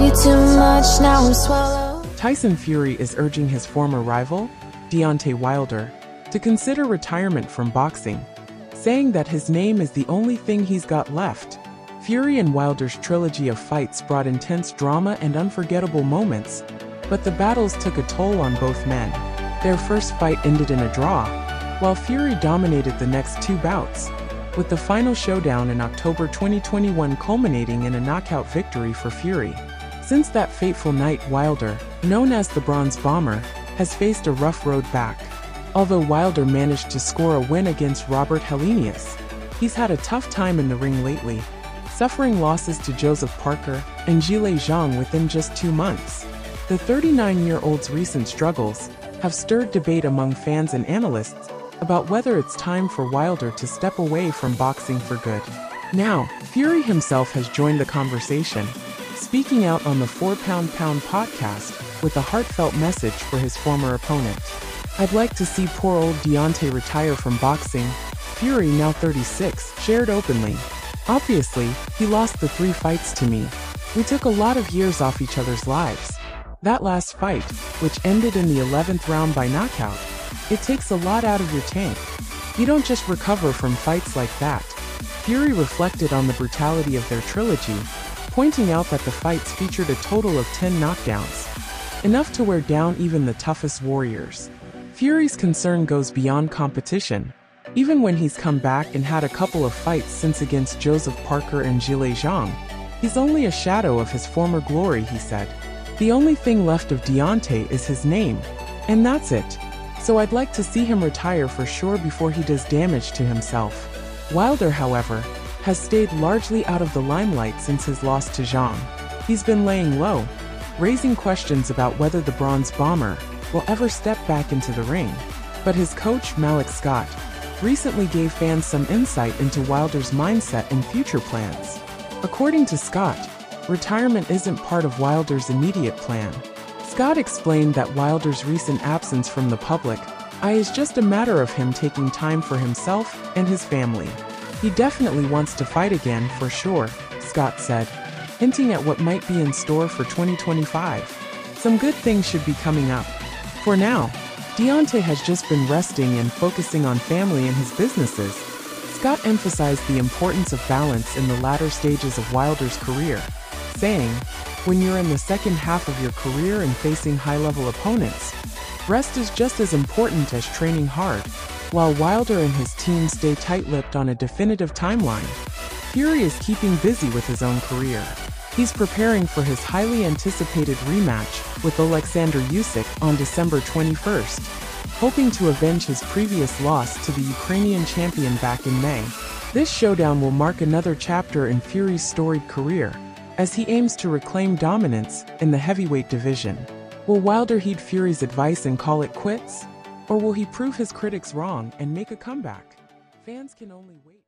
much, now I'm swallowed. Tyson Fury is urging his former rival, Deontay Wilder, to consider retirement from boxing, saying that his name is the only thing he's got left. Fury and Wilder's trilogy of fights brought intense drama and unforgettable moments, but the battles took a toll on both men. Their first fight ended in a draw, while Fury dominated the next two bouts, with the final showdown in October 2021 culminating in a knockout victory for Fury. Since that fateful night, Wilder, known as the Bronze Bomber, has faced a rough road back. Although Wilder managed to score a win against Robert Helenius, he's had a tough time in the ring lately, suffering losses to Joseph Parker and Zhilei Zhang within just two months. The 39-year-old's recent struggles have stirred debate among fans and analysts about whether it's time for Wilder to step away from boxing for good. Now, Fury himself has joined the conversation, speaking out on the 4 Pound Pound podcast with a heartfelt message for his former opponent. I'd like to see poor old Deontay retire from boxing, Fury, now 36, shared openly. Obviously, he lost the three fights to me. We took a lot of years off each other's lives. That last fight, which ended in the 11th round by knockout, it takes a lot out of your tank. You don't just recover from fights like that. Fury reflected on the brutality of their trilogy, pointing out that the fights featured a total of 10 knockdowns, enough to wear down even the toughest warriors. Fury's concern goes beyond competition. Even when he's come back and had a couple of fights since against Joseph Parker and Zhilei Zhang, he's only a shadow of his former glory, he said. The only thing left of Deontay is his name, and that's it. So I'd like to see him retire for sure before he does damage to himself. Wilder, however, has stayed largely out of the limelight since his loss to Zhang. He's been laying low, raising questions about whether the Bronze Bomber will ever step back into the ring. But his coach, Malik Scott, recently gave fans some insight into Wilder's mindset and future plans. According to Scott, retirement isn't part of Wilder's immediate plan. Scott explained that Wilder's recent absence from the public eye is just a matter of him taking time for himself and his family. He definitely wants to fight again for sure, Scott said, hinting at what might be in store for 2025. Some good things should be coming up. For now, Deontay has just been resting and focusing on family and his businesses. Scott emphasized the importance of balance in the latter stages of Wilder's career, saying, when you're in the second half of your career and facing high-level opponents, rest is just as important as training hard. While Wilder and his team stay tight-lipped on a definitive timeline, Fury is keeping busy with his own career. He's preparing for his highly anticipated rematch with Alexander Usyk on December 21st, hoping to avenge his previous loss to the Ukrainian champion back in May. This showdown will mark another chapter in Fury's storied career, as he aims to reclaim dominance in the heavyweight division. Will Wilder heed Fury's advice and call it quits? Or will he prove his critics wrong and make a comeback? Fans can only wait.